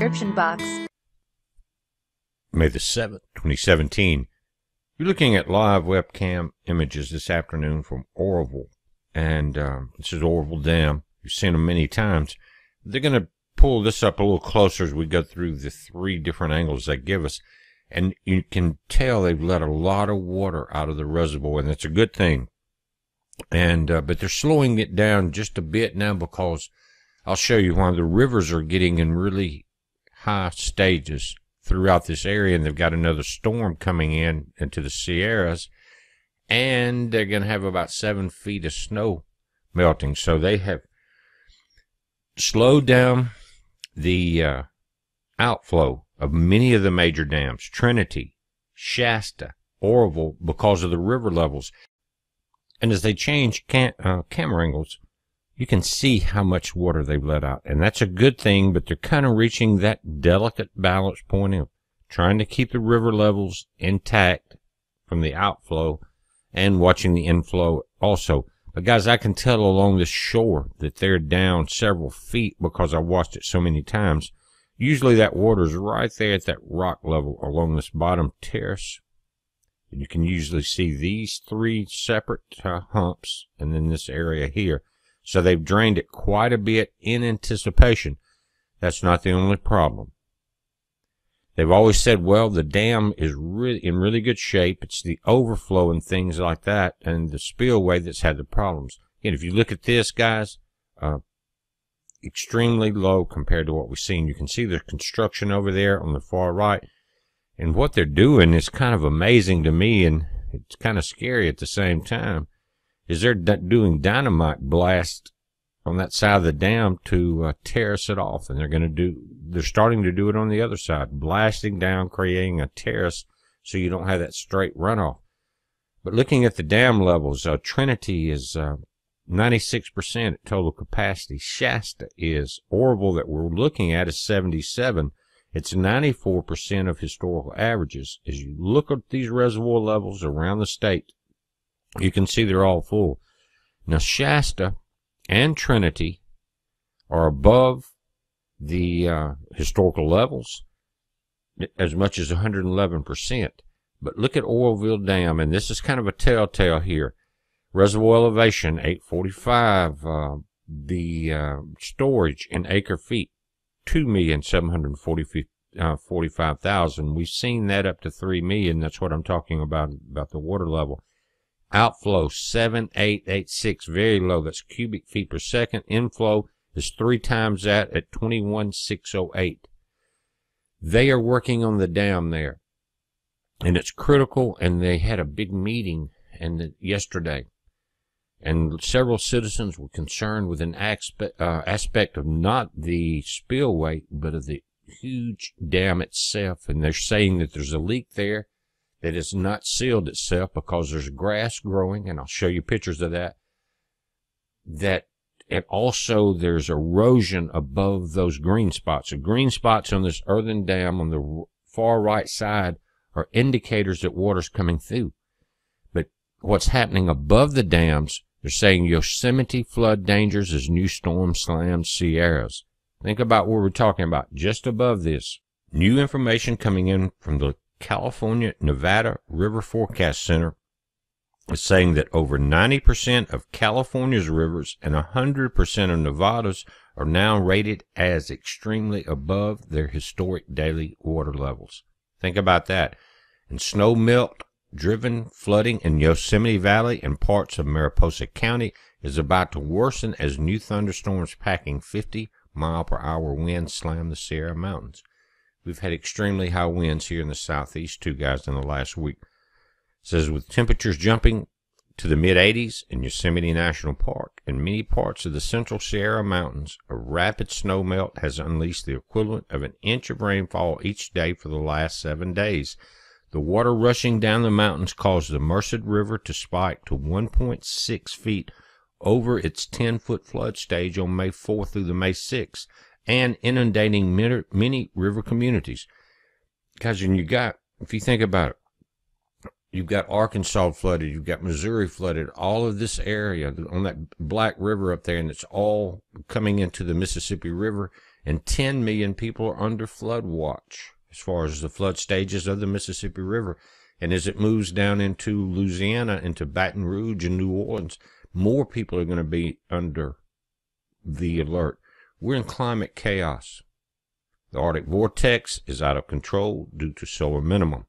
description box. May the 7th, 2017. You're looking at live webcam images this afternoon from Oroville. And um, this is Oroville Dam. You've seen them many times. They're going to pull this up a little closer as we go through the three different angles they give us. And you can tell they've let a lot of water out of the reservoir, and that's a good thing. And uh, but they're slowing it down just a bit now because I'll show you why the rivers are getting in really high stages throughout this area, and they've got another storm coming in into the Sierras, and they're going to have about seven feet of snow melting. So they have slowed down the uh, outflow of many of the major dams, Trinity, Shasta, Oroville, because of the river levels. And as they change cam- uh, camera angles, you can see how much water they've let out. And that's a good thing, but they're kind of reaching that delicate balance point of trying to keep the river levels intact from the outflow and watching the inflow also. But guys, I can tell along the shore that they're down several feet because I watched it so many times. Usually that water is right there at that rock level along this bottom terrace. And you can usually see these three separate uh, humps and then this area here. So they've drained it quite a bit in anticipation. That's not the only problem. They've always said, well, the dam is really in really good shape. It's the overflow and things like that, and the spillway that's had the problems. And if you look at this, guys, uh, extremely low compared to what we've seen. You can see the construction over there on the far right, and what they're doing is kind of amazing to me, and it's kind of scary at the same time. Is they're doing dynamite blast on that side of the dam to uh, terrace it off, and they're going to do. They're starting to do it on the other side, blasting down, creating a terrace, so you don't have that straight runoff. But looking at the dam levels, uh, Trinity is uh, 96% at total capacity. Shasta is. Oroville that we're looking at is 77. It's 94% of historical averages. As you look at these reservoir levels around the state, you can see they're all full. Now Shasta and Trinity are above the uh, historical levels as much as 111%. But look at Oroville Dam, and this is kind of a telltale here. Reservoir elevation, 845. Uh, the uh, storage in acre feet, 2,745,000. Uh, We've seen that up to 3 million. That's what I'm talking about, about the water level. Outflow 7886, very low. That's cubic feet per second. Inflow is three times that at 21608. They are working on the dam there. And it's critical, and they had a big meeting and yesterday. And several citizens were concerned with an aspect, uh, aspect of not the spillway, but of the huge dam itself. And they're saying that there's a leak there that has not sealed itself because there's grass growing, and I'll show you pictures of that. That and also there's erosion above those green spots. The green spots on this earthen dam on the far right side are indicators that water's coming through. But what's happening above the dams, they're saying Yosemite flood dangers as new storm slams Sierras. Think about what we're talking about just above this. New information coming in from the California Nevada River Forecast Center is saying that over 90% of California's rivers and 100% of Nevada's are now rated as extremely above their historic daily water levels. Think about that. And snow melt driven flooding in Yosemite Valley and parts of Mariposa County is about to worsen as new thunderstorms packing 50 mile per hour winds slam the Sierra Mountains. We've had extremely high winds here in the southeast, too, guys, in the last week. It says with temperatures jumping to the mid 80s in Yosemite National Park and many parts of the central Sierra Mountains, a rapid snow melt has unleashed the equivalent of an inch of rainfall each day for the last seven days. The water rushing down the mountains caused the Merced River to spike to 1.6 feet over its 10 foot flood stage on May 4th through the May 6th and inundating many, many river communities. When you got, if you think about it, you've got Arkansas flooded, you've got Missouri flooded, all of this area on that Black River up there, and it's all coming into the Mississippi River, and 10 million people are under flood watch as far as the flood stages of the Mississippi River. And as it moves down into Louisiana, into Baton Rouge and New Orleans, more people are going to be under the alert. We're in climate chaos. The Arctic vortex is out of control due to solar minimum.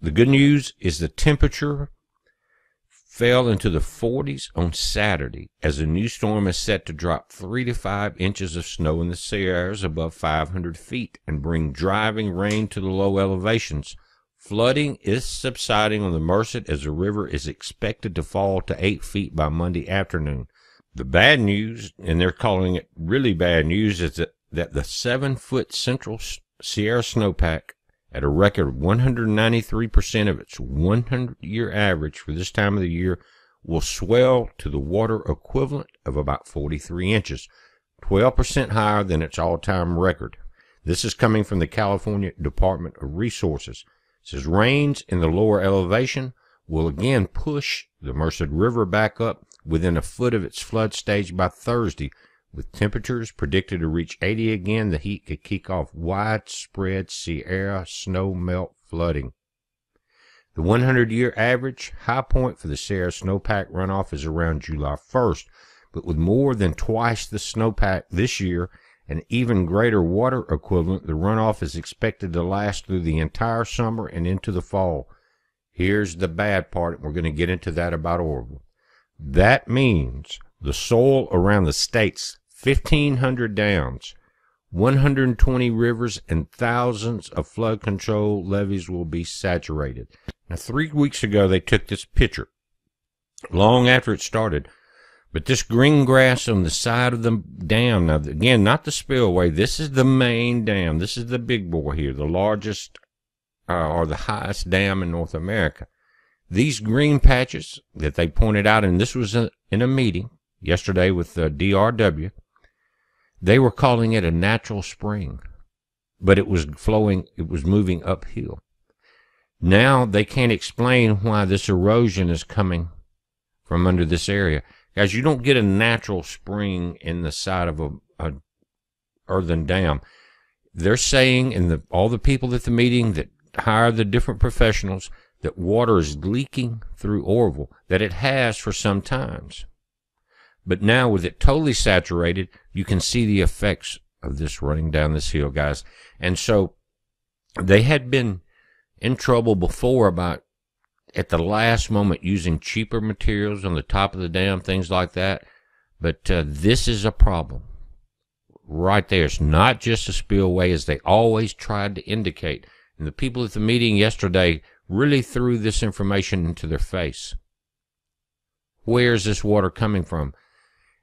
The good news is the temperature fell into the 40s on Saturday as a new storm is set to drop 3 to 5 inches of snow in the Sierras above 500 feet and bring driving rain to the low elevations. Flooding is subsiding on the Merced as the river is expected to fall to 8 feet by Monday afternoon. The bad news, and they're calling it really bad news, is that, that the 7 foot central Sierra snowpack at a record 193% of its 100 year average for this time of the year will swell to the water equivalent of about 43 inches, 12% higher than its all time record. This is coming from the California Department of Resources. It says rains in the lower elevation will again push the Merced River back up within a foot of its flood stage by Thursday, with temperatures predicted to reach 80 again, the heat could kick off widespread Sierra snow melt flooding. The 100 year average high point for the Sierra snowpack runoff is around July 1st, but with more than twice the snowpack this year and even greater water equivalent, the runoff is expected to last through the entire summer and into the fall. Here's the bad part. And we're going to get into that about Oroville. That means the soil around the state's 1,500 dams, 120 rivers, and thousands of flood control levees will be saturated. Now, three weeks ago, they took this picture long after it started. But this green grass on the side of the dam, now again, not the spillway, this is the main dam. This is the big boy here, the largest uh, or the highest dam in North America. These green patches that they pointed out, and this was in a meeting yesterday with uh, the DRW, they were calling it a natural spring, but it was flowing, it was moving uphill. Now they can't explain why this erosion is coming from under this area. Guys, you don't get a natural spring in the side of a, a earthen dam. They're saying, and the, all the people at the meeting that hire the different professionals, that water is leaking through Oroville, that it has for some times. But now with it totally saturated, you can see the effects of this running down this hill, guys. And so they had been in trouble before about at the last moment using cheaper materials on the top of the dam, things like that. But uh, this is a problem right there. It's not just a spillway as they always tried to indicate. And the people at the meeting yesterday really threw this information into their face. Where is this water coming from?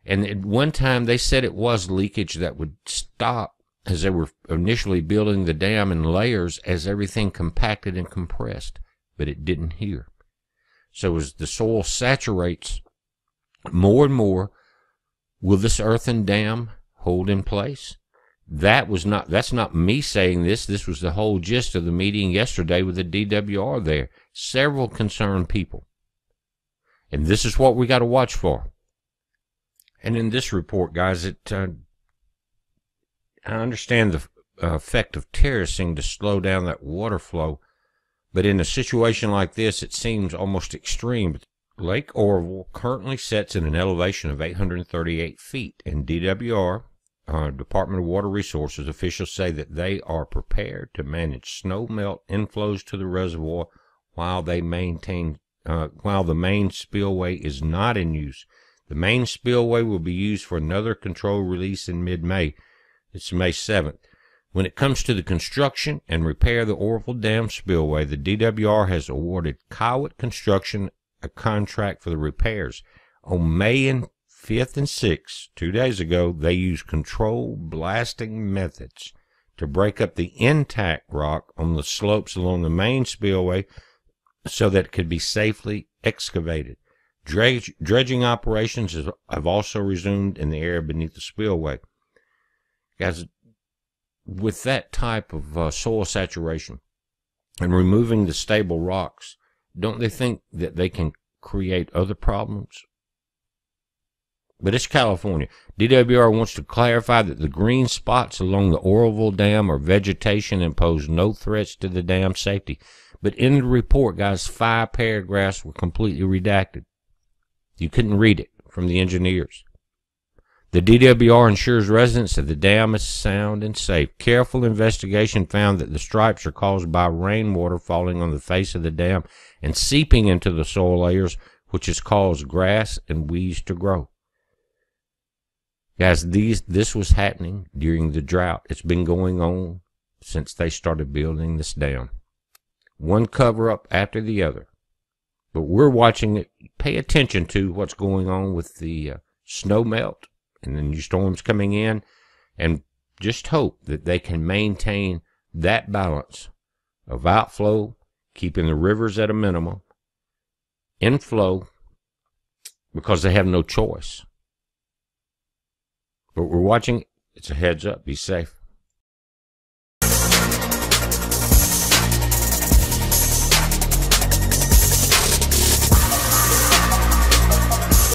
And at one time they said it was leakage that would stop as they were initially building the dam in layers as everything compacted and compressed, but it didn't here. So as the soil saturates more and more, will this earthen dam hold in place? That was not, that's not me saying this. This was the whole gist of the meeting yesterday with the DWR there. Several concerned people. And this is what we got to watch for. And in this report, guys, it uh, I understand the uh, effect of terracing to slow down that water flow, but in a situation like this, it seems almost extreme. Lake Oroville currently sits at an elevation of 838 feet, and DWR, uh, Department of Water Resources officials say that they are prepared to manage snow melt inflows to the reservoir while they maintain uh, while the main spillway is not in use. The main spillway will be used for another control release in mid-May. It's May 7th. When it comes to the construction and repair of the Oroville Dam spillway, the DWR has awarded Kiewit Construction a contract for the repairs. On May 5th and 6th, two days ago, they used controlled blasting methods to break up the intact rock on the slopes along the main spillway so that it could be safely excavated. Dredge, dredging operations have also resumed in the area beneath the spillway. Guys, with that type of uh, soil saturation and removing the stable rocks, don't they think that they can create other problems but it's California. DWR wants to clarify that the green spots along the Oroville Dam are vegetation and pose no threats to the dam safety. But in the report, guys, five paragraphs were completely redacted. You couldn't read it from the engineers. The DWR ensures residents that the dam is sound and safe. Careful investigation found that the stripes are caused by rainwater falling on the face of the dam and seeping into the soil layers, which has caused grass and weeds to grow. Guys, these this was happening during the drought. It's been going on since they started building this dam. One cover up after the other. But we're watching it. Pay attention to what's going on with the uh, snow melt and the new storms coming in, and just hope that they can maintain that balance of outflow, keeping the rivers at a minimum, inflow, because they have no choice. But we're watching. It's a heads up. Be safe.